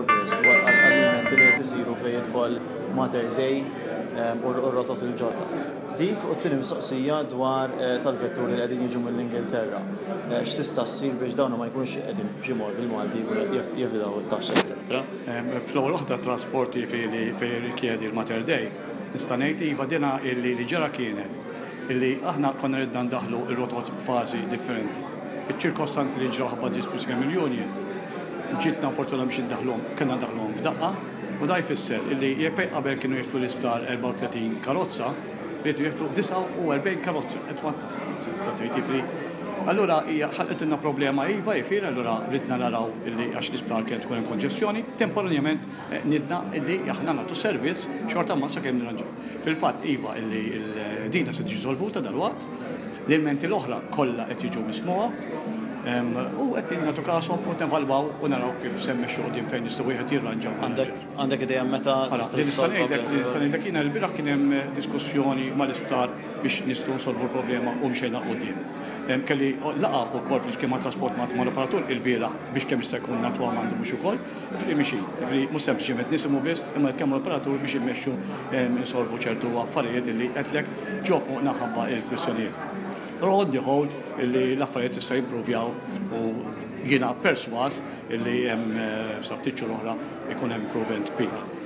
progress dwar għall-qallimenti li qed isiru fejn jidħol Mater Dei ehm, u r-rotot il-ġodda. Dik u t-tieni mistoqsija dwar eh, tal-vetturi li qegħdin jiġu mill-Ingilterra. Eh, x'tista' ssir biex dawn ma jkunx qegħdin b'xi mod bil-Malti jevitaw it-taxxa, eċetera. Ehm, fl-ewwel waħda trasporti fejn rikjedi l-Mater Dei, nista' ngħid iva dina illi li ġara kienet illi aħna konna ridna ndaħlu r-rotot b'fażi differenti. Iċ-ċirkostanzi li ġraw ħabba disputes kemm il-union ġietna opportuna biex indaħħluhom, kellna ndaħħluhom f'daqqa u dan jfisser illi jekk fejn qabel kienu jiħdu l-isptar 34 karozza, riedu jiħdu 49 karozza. Qed ma tista' tgħid jiġri. Allura hija ħalqetilna problema iva jifieri allura ridna naraw illi għax l-isptar kienet tkun hemm konġestjoni, temporanjament nidna illi aħna nagħtu servizz xorta ma sakemm nirranġaw. Fil-fatt iva illi dina se tiġi solvuta dalwaqt. L-ilmenti l-oħra kollha qed jiġu mismugħa u qed nagħtu kashom u nevalwaw u naraw kif se mmexxu quddiem fejn jista' wieħed jirranġa. Għandek idea meta tista' ngħidlek, nista' ngħidlek jiena l-bieraħ kien hemm diskussjoni mal-isptar biex nistgħu nsolvu l-problema u mxejna quddiem. Kelli laqgħa wkoll flimkien mat-trasport mal-operatur il-bieraħ biex kemm jista' jkun nagħtuha m'għandhomx ukoll. Ġifieri mixi, ġifieri mhux sempliċement nisimgħu biss, imma nitkellmu l-operatur biex immexxu insolvu ċertu affarijiet illi qedtlek ġew fuqna ħabba il-kwistjonijiet. Però għodd nieħol illi l-affarijiet issa jimpruvjaw u jiena persważ illi hemm sa ftit xhur oħra jkun hemm improvement kbir.